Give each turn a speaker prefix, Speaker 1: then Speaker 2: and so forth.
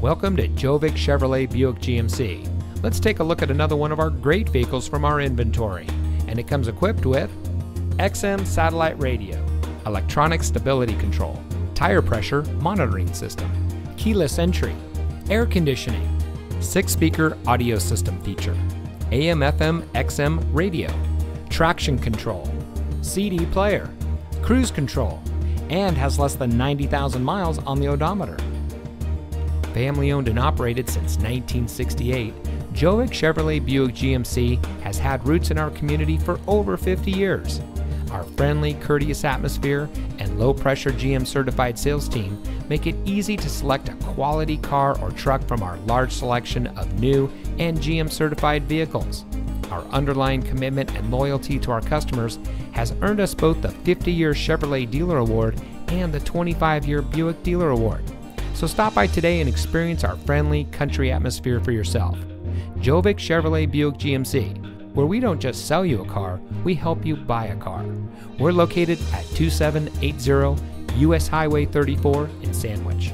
Speaker 1: Welcome to Gjovik Chevrolet Buick GMC. Let's take a look at another one of our great vehicles from our inventory. And it comes equipped with XM satellite radio, electronic stability control, tire pressure monitoring system, keyless entry, air conditioning, six speaker audio system feature, AM FM XM radio, traction control, CD player, cruise control, and has less than 90,000 miles on the odometer. Family owned and operated since 1968, Gjovik Chevrolet Buick GMC has had roots in our community for over 50 years. Our friendly, courteous atmosphere and low pressure GM certified sales team make it easy to select a quality car or truck from our large selection of new and GM certified vehicles. Our underlying commitment and loyalty to our customers has earned us both the 50 year Chevrolet Dealer Award and the 25 year Buick Dealer Award. So stop by today and experience our friendly country atmosphere for yourself. Gjovik Chevrolet Buick GMC, where we don't just sell you a car, we help you buy a car. We're located at 2780 US Highway 34 in Sandwich.